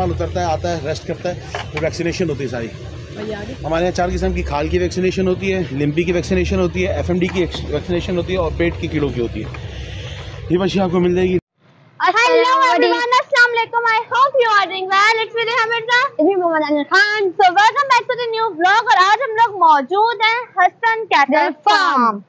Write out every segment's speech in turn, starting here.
माल उतरता है आता है रेस्ट करता है फिर वैक्सीनेशन होती है सारी हमारे यहाँ चार किस्म की खाल की वैक्सीनेशन होती है लिम्बी की वैक्सीनेशन होती है एफएमडी की वैक्सीनेशन होती है और पेट की कीड़ों की होती है ये मछली आपको मिल जाएगी Hello everyone, Assalamu alaikum. I hope you are doing well. It's really Hamida. It's me Anil Khan. So welcome back to the new vlog और आज हम लोग मौजूद हैं हसन कैटल फार्म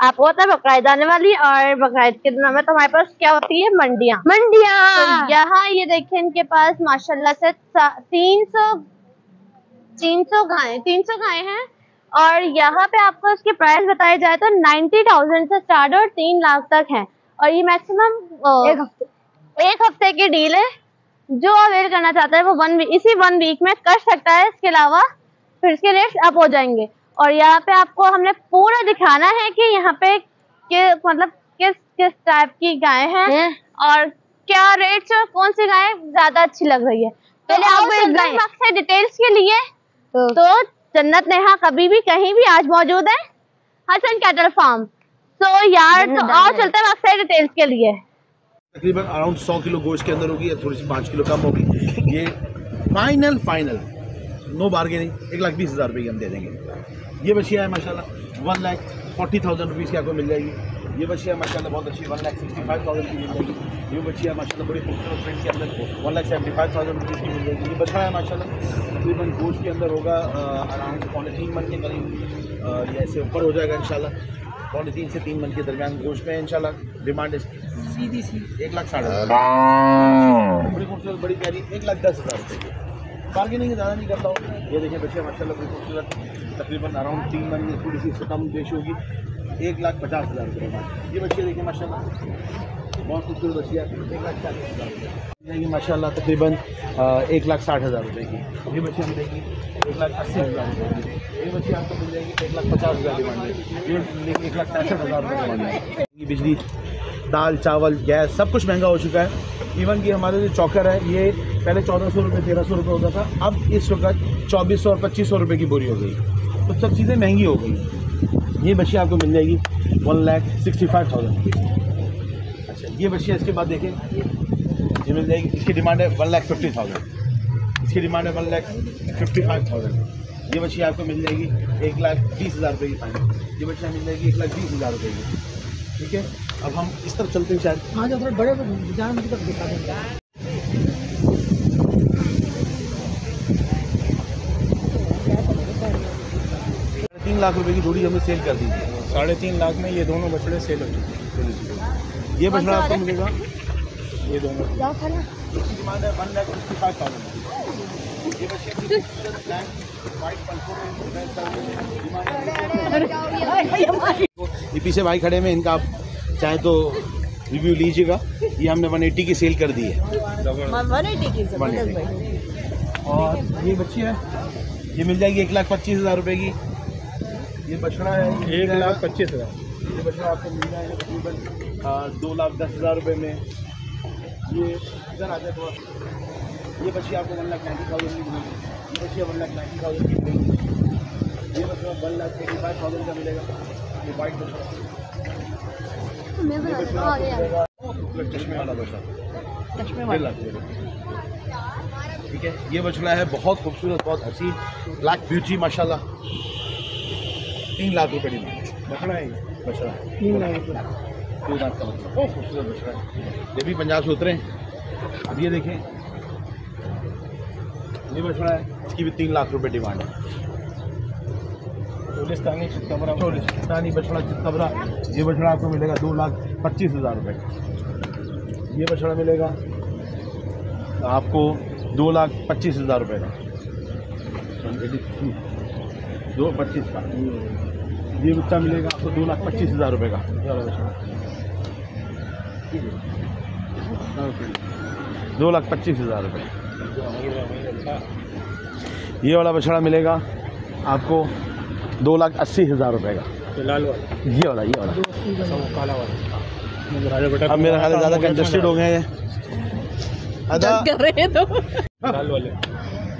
आपको होता है बकराईद आने वाली और बकराईद के दिनों में तो हमारे पास क्या होती है? मंडिया। मंडिया। तो यहाँ ये देखें इनके पास माशाल्लाह से तीन सौ तीन सौ गाय तीन सौ गाय हैं। और यहाँ पे आपको इसकी प्राइस बताई जाए तो नाइन्टी थाउज़ेंड से स्टार्ट और तीन लाख तक है। और ये मैक्सिमम एक हफ़्ते। एक हफ़्ते की डील है। जो अवेल करना चाहता है वो वन इसी वन वीक में कर सकता है। इसके अलावा फिर इसके रेट्स अप हो जाएँगे। और यहाँ पे आपको हमने पूरा दिखाना है कि यहाँ पे कि मतलब किस किस टाइप की गाय हैं और क्या रेट और कौन सी गाय ज़्यादा अच्छी लग रही है। पहले आपको गाय डिटेल्स के लिए तो, तो जन्नत नेहा कभी भी कहीं भी आज मौजूद है। हसन कैटल फार्म तो यार तो आओ चलते हैं अक्सर डिटेल्स के लिए। तकरीबन अराउंड सौ किलो गोश्त के अंदर होगी या थोड़ी सी पाँच किलो कम होगी। ये फाइनल फाइनल नो बार्गेनिंग एक लाख बीस हज़ार रुपये हम दे देंगे। ये बछिया है माशाल्लाह। One lakh forty thousand rupees की आपको मिल जाएगी। ये बछिया माशाल्लाह बहुत अच्छी one lakh sixty five thousand की मिल जाएगी। ये बछिया माशाल्लाह बड़ी खूबसूरत प्रिंट के अंदर one lakh seventy five thousand rupees की मिल जाएगी। ये बछड़ा है माशाल्लाह। तकरीबन गोश्त के अंदर होगा अराउंड पौने तीन मन के करीब। ये ऐसे ऊपर हो जाएगा इंशाल्लाह। पौने तीन से तीन मन के दरमियान गोश्त में इंशाल्लाह डिमांड इसकी। सीधी सी। एक लाख साठ हज़ार। बड़ी खूबसूरत बड़ी प्यारी एक लाख दस हज़ार रुपये बार्गेनिंग ज़्यादा नहीं करता हूँ। ये देखिए बच्चे, माशाल्लाह बड़ी खूबसूरत, तकरीबन अराउंड तीन मन में थोड़ी सी इससे कम पेश होगी। एक लाख पचास हज़ार रुपये ये बच्चे देखिए माशा बहुत खूबसूरत बच्चियाँ एक लाख चालीस हज़ार रुपये माशाल्लाह, तकरीबन एक लाख साठ हज़ार रुपये की। ये बच्ची हम देंगी एक लाख अस्सी हज़ार रुपये की। ये बच्ची आपको मिल जाएगी एक लाख पचास हज़ार डिमांड ये एक लाख पैंसठ हज़ार रुपये डिमांड बिजली दाल, चावल, गैस, सब कुछ महँगा हो चुका है। इवन कि हमारे जो चौकर है, ये पहले चौदह सौ रुपये तेरह सौ रुपये होता था, अब इस वक्त चौबीस सौ और पच्चीस सौ रुपये की बोरी हो गई। तो सब चीज़ें महँगी हो गई। ये बच्ची आपको मिल जाएगी one lakh sixty five thousand अच्छा ये बच्ची इसके बाद देखें। ये मिल जाएगी, इसकी डिमांड है वन लैख फिफ्टी थाउज़ेंड इसकी डिमांड है one lakh fifty five thousand ये बच्ची आपको मिल जाएगी एक लाख बीस हज़ार रुपये की। फाइनल ये बच्ची मिल जाएगी एक लाख बीस हज़ार रुपये की। ठीक है? अब हम इस तरफ़ चलते हैं शायद। हाँ जो थोड़े बड़े जान की तरफ़ दिखा देंगे। तीन लाख रुपए की जोड़ी हमने सेल कर दी। थी साढ़े तीन लाख में ये दोनों बछड़े सेल हो चुके हैं। ये बछड़ा आपको मिलेगा? ये दोनों। वन ये पीछे भाई खड़े में इनका आप चाहे तो रिव्यू लीजिएगा। ये हमने 180 की सेल कर दी है। 180 की और ये बच्ची है ये मिल जाएगी एक लाख पच्चीस हज़ार रुपये की। ये बछड़ा है एक लाख पच्चीस हज़ार। ये बछड़ा आपको मिल जाएगा तकरीबन दो लाख दस हज़ार रुपये में। ये इधर आ जाए थोड़ा। ये बच्ची आपको वन लाख नाइन्टी थाउज़ेंड की मिलेगी। ये बच्ची वन लाख नाइन्टी थाउज़ेंड की मिलेगी। ये बच्चा one lakh eighty five thousand का मिलेगा। ठीक है ये बछड़ा है बहुत खूबसूरत बहुत हसीन ब्लैक ब्यूटी माशाल्लाह। तीन लाख रुपये डिमांड बछड़ा है बछड़ा तीन लाख दो लाख का बछड़ा बहुत खूबसूरत बछड़ा है। ये भी पंजाब से उतरे अब ये देखें ये बछड़ा है इसकी भी तीन लाख रुपए डिमांड है। चोलिस्तानी चितकबरा चोलिस्तानी बछड़ा चितकबरा ये बछड़ा आपको मिलेगा दो लाख पच्चीस हज़ार रुपये ये बछड़ा मिलेगा आपको दो लाख पच्चीस हज़ार रुपये का। दो पच्चीस का। ये बच्चा मिलेगा आपको दो लाख पच्चीस हज़ार रुपये का। दो लाख पच्चीस हज़ार रुपये ये वाला बछड़ा मिलेगा आपको दो लाख अस्सी हज़ार रुपये का। लाल वाला। ये वाला ये वाला। काला वाला। अब मेरा ख्याल ज़्यादा कंजस्टेड हो गए हैं। अदा कर रहे तो। लाल वाले।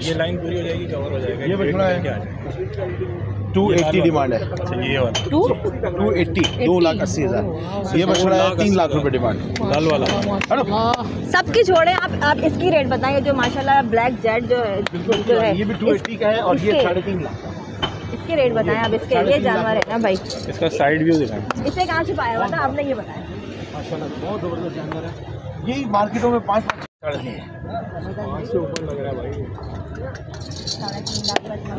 ये लाइन पूरी हो जाएगी कवर हो जाएगा। ये बछड़ा है। क्या टू एट्टी डिमांड है। अच्छा ये वाला। टू टू एट्टी दो लाख अस्सी हज़ार। ये बछड़ा है तीन लाख रुपए डिमांड लाल वाला। सबकी छोड़े आप आप इसकी रेट बताएँगे जो माशाल्लाह ब्लैक जेट जो है जो है। ये भी टू एट्टी का है और ये साढ़े तीन लाख का। इसकी रेट बताएँ आप इसके ये जानवर है ना भाई? इसका साइड व्यू दिखाएँ। इसे कहाँ छुपाया हुआ था? आपने ये बताया। माशाल्लाह बहुत ज़बरदस्त जानवर है। यही मार्केटों में पाँच पाँच साढ़े तीन पाँच से ऊपर लग रहा है भाई।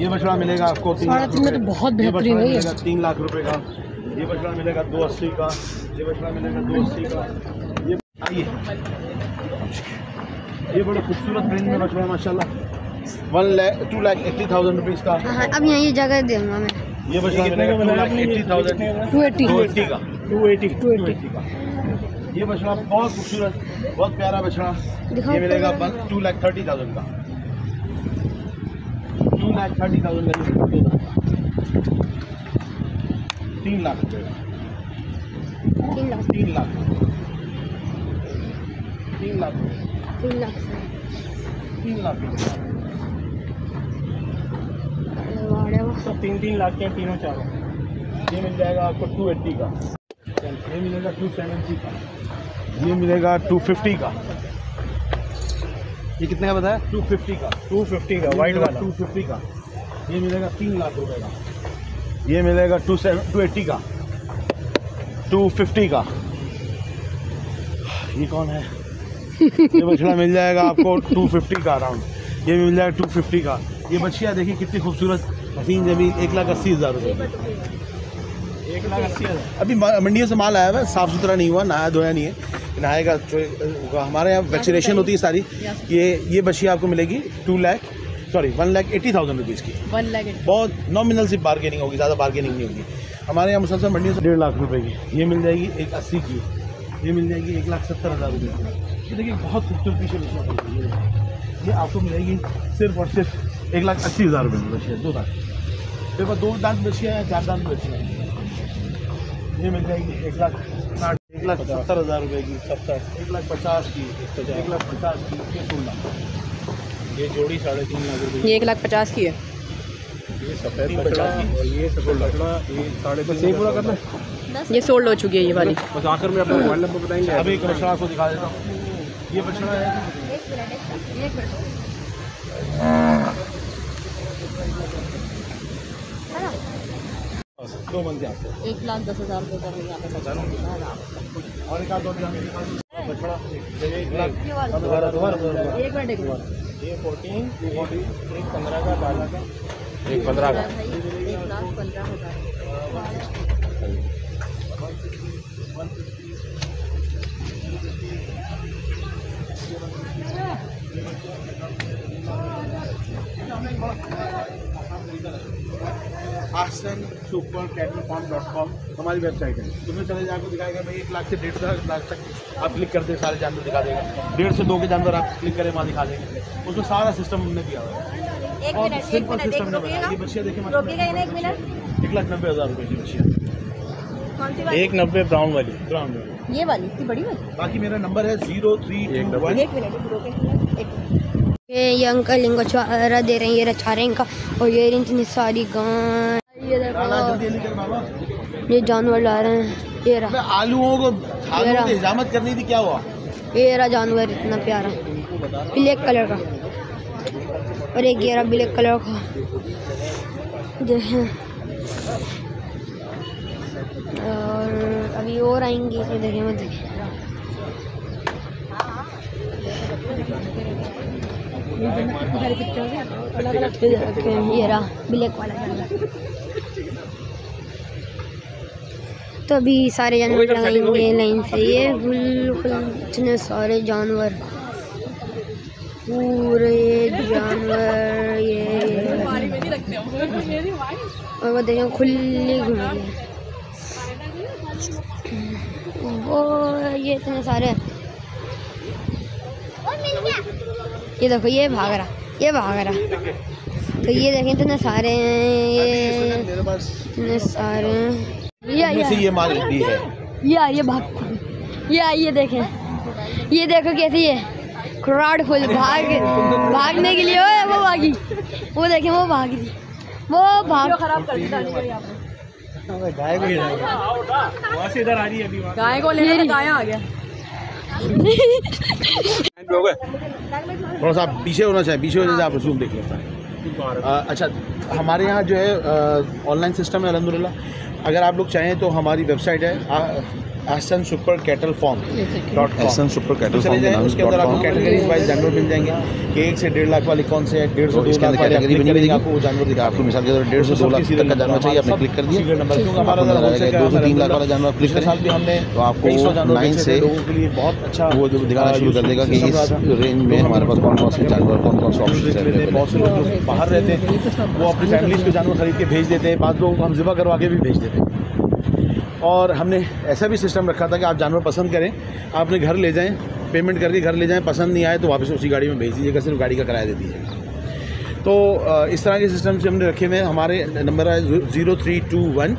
ये बछड़ा मिलेगा आपको तीन लाख रुपए। बहुत बेहतरीन है मिलेगा तीन लाख रुपए का। ये बछड़ा मिलेगा दो अस्सी का। ये बछड़ा मिलेगा दो अस्सी का। ये आइए। ये बड़े खूबसूरत रेंज में बछड़ा है माशाल्लाह। One lakh two lakh eighty thousand rupees का। हाँ अब यहाँ ये जगह दूँगा मैं। ये बछड़ा मिलेगा two eighty thousand two eighty two eighty का। टू एटी टू एट्टी का। ये बछड़ा बहुत खूबसूरत बहुत प्यारा बछड़ा। ये मिलेगा टू लैख थर्टी थाउज़ेंड का। टू लैख थर्टी थाउज़ेंड का तीन लाख रुपये का। तीन लाख। तीन लाख। तीन लाख। तीन लाख से तीन लाख अरे वाह रे वाह। सब तीन तीन लाख के हैं, तीनों चारों। ये मिल जाएगा आपको टू एट्टी का। ये मिलेगा टू सेवेंटी का। ये मिलेगा टू फिफ्टी का। ये कितने का बताया? टू फिफ्टी का। टू फिफ्टी का वाइट वाला। टू फिफ्टी का। ये मिलेगा तीन लाख रुपए का। ये मिलेगा टू सेवन टू एट्टी का। टू फिफ्टी का। ये कौन है? ये बछड़ा मिल जाएगा आपको टू फिफ्टी का अराउंड ये मिल जाएगा टू फिफ्टी का। ये बछिया देखिए कितनी खूबसूरत हसीन ज़मीन एक लाख अस्सी हज़ार रुपये एक लाख अस्सी हज़ार। अभी मंडियों से माल आया हुआ है साफ़ सुथरा नहीं हुआ नहाया धोया नहीं है। नहाएगा होगा हमारे यहाँ वैक्सीनेशन होती है सारी। ये ये बछिया आपको मिलेगी two lakh sorry one lakh eighty thousand rupees की। वन लाख बहुत नॉमिनल सी बार्गेनिंग होगी ज़्यादा बार्गेनिंग नहीं होगी। हमारे यहाँ मुसलसल मंडियों से डेढ़ लाख रुपए की। ये मिल जाएगी एक अस्सी की। ये मिल जाएगी एक लाख सत्तर हज़ार रुपये की। ये देखिए बहुत खूबसूरती से। ये आपको मिलेगी सिर्फ़ और सिर्फ़ एक लाख अस्सी हज़ार रुपये की बछिया दो दांत। मेरे पास दो दांत बछिया है चार दांत बछिया है। ये मिल जाएगी एक लाख साठ एक लाख सत्तर हज़ार रुपये की सत्तर एक लाख पचास की एक लाख पचास की ये सोलह। ये जोड़ी साढ़े तीन लाख रुपए ये एक लाख पचास की है। ये सफ़ेद बछड़ा और ये सफ़ेद बछड़ा ये साढ़े तीन सही पूरा करना? ये सोल्ड हो चुकी है ये वाली। बस आखिर में अपना मोबाइल नंबर बताएँगे। अभी एक बछड़ा आपको दिखा देता हूँ। ये बछड़ा है। दो बंदे आपको एक लाख दस हज़ार। रुपये का यहाँ और एक आध दो एक लाख दोबारा दोबारा एक मिनट एक मिनट ये फोर्टीन एक पंद्रह का बारह का एक पंद्रह का एक लाख पंद्रह हज़ार Asan super cattle farm dot com हमारी वेबसाइट है। तुम्हें चले जाकर दिखाएगा भाई एक लाख से डेढ़ लाख लाख तक आप क्लिक करते सारे जानवर दिखा देगा। डेढ़ से दो के जानवर आप क्लिक करें वहाँ दिखा देंगे। उसमें सारा सिस्टम हमने दिया हुआ है। और सिंपल सिस्टम ये बच्चियाँ देखिए रुकिएगा ना एक लाख नब्बे हज़ार रुपये की बच्चियाँ कौन सी वाली? एक नब्बे ब्राउन वाली। ग्राउंड में ये वाली इतनी बड़ी वाली? बाकी मेरा नंबर है ज़ीरो थ्री एक मिनट ये अंकल इनको चारा दे रहे हैं ये रहा रहे हैं इनका। और ये इतनी सारी गाय ये जानवर ला रहे हैं ये रहा। मैं आलूओं को आलूओं की हिजामत करनी थी क्या हुआ? ये रहा जानवर इतना प्यारा। ब्लैक कलर का। और एक ये रहा ब्लैक कलर का। देखें और अभी और आएँगे ये देखें मत। देखें, ये रहा ब्लैक वाला जानवर तो अभी सारे जानवर लगाएँगे लाइन से ये बिल्कुल इतने सारे जानवर पूरे जानवर ये और वो देखें खुली घूम रही है। वो ये इतने सारे। ये देखो ये भाग रहा ये भाग रहा। तो ये देखें इतने सारे हैं ये इतने सारे हैं। ये से ये माल रेडी है। ये ये भाग। ये ये देखें। ये देखो कैसी है। क्राउड फुल भाग। भागने के लिए ओए वो भागी। वो देखें वो भाग रही। वो भाग। से आ रही है गाय को लेकर गाय आ गया। थोड़ा सा पीछे होना चाहिए पीछे हो जाए आप रसूम देख लेता है। अच्छा हमारे यहाँ जो है ऑनलाइन सिस्टम है अलहमदिल्ला अगर आप लोग चाहें तो हमारी वेबसाइट है Asan super cattle farm dot Asan super cattle farm के उसके अंदर आपको कैटेगरीज वाइज जानवर मिल जाएँगे। कि एक से डेढ़ लाख वाले कौन से हैं डेढ़ सौ तो इसके अंदर कैटेगरी बनी हुई है आपको वो जानवर दिखा आपको मिसाल के तौर पर डेढ़ सौ दो लाख तक का जानवर चाहिए आपने क्लिक कर दिया। wholesale दो से तीन लाख वाला जानवर क्लिक भी हमने तो आपको नाइन से लोगों के लिए बहुत अच्छा वो दिखाना शुरू कर देगा कि इस। रेंज में हमारे पास कौन कौन से जानवर कौन कौन से ऑप्शन हैं। बहुत से लोग जो बाहर रहते हैं वो अपनी फैमिलीज़ को जानवर खरीद के भेज देते हैं बाद लोगों को हम ज़िबा करवा के भी भेज देते हैं। और हमने ऐसा भी सिस्टम रखा था कि आप जानवर पसंद करें, आप अपने घर ले जाएँ पेमेंट करके घर ले जाएँ, पसंद नहीं आए तो वापस उसी गाड़ी में भेज दीजिएगा, सिर्फ़ गाड़ी का किराया दे दीजिएगा। तो इस तरह के सिस्टम से हमने रखे हुए हैं। हमारे नंबर है zero three two one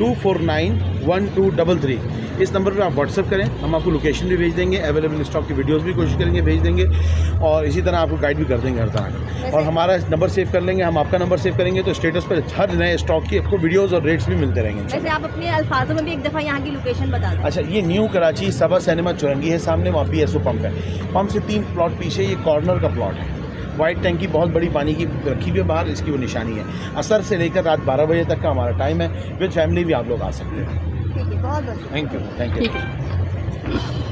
two four nine one two double three इस नंबर पर आप व्हाट्सअप करें हम आपको लोकेशन भी भेज देंगे अवेलेबल स्टॉक की वीडियोस भी कोशिश करेंगे भेज देंगे और इसी तरह आपको गाइड भी कर देंगे हर तरह का। और हमारा नंबर सेव कर लेंगे हम आपका नंबर सेव करेंगे तो स्टेटस पर हर नए स्टॉक की आपको वीडियोज़ और रेट्स भी मिलते रहेंगे वैसे आप अपने अल्फाजों में भी एक दफ़ा यहाँ की लोकेशन बता दें। अच्छा ये न्यू कराची सबा सिनेमा चुरंगी है सामने वहाँ पी एस पंप है। पंप से तीन प्लॉट पीछे ये कॉर्नर का प्लॉट है। वाइट टैंकी बहुत बड़ी पानी की रखी हुई है बाहर इसकी वो निशानी है। असर से लेकर रात बारह बजे तक का हमारा टाइम है। विद फैमिली भी आप लोग आ सकते हैं। Thank you thank you